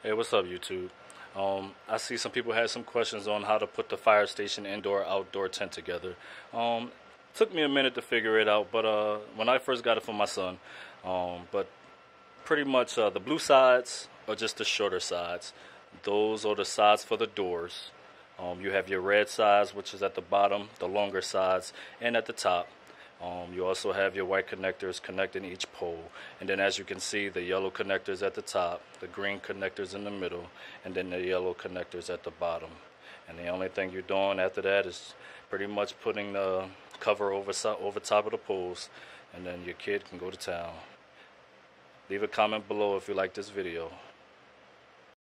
Hey, what's up, YouTube? Um, I see some people had some questions on how to put the fire station indoor outdoor tent together. Um, took me a minute to figure it out, but uh, when I first got it for my son, um, but pretty much uh, the blue sides are just the shorter sides. Those are the sides for the doors. Um, you have your red sides, which is at the bottom, the longer sides, and at the top. Um, you also have your white connectors connecting each pole. And then as you can see, the yellow connectors at the top, the green connectors in the middle, and then the yellow connectors at the bottom. And the only thing you're doing after that is pretty much putting the cover over, over top of the poles, and then your kid can go to town. Leave a comment below if you like this video.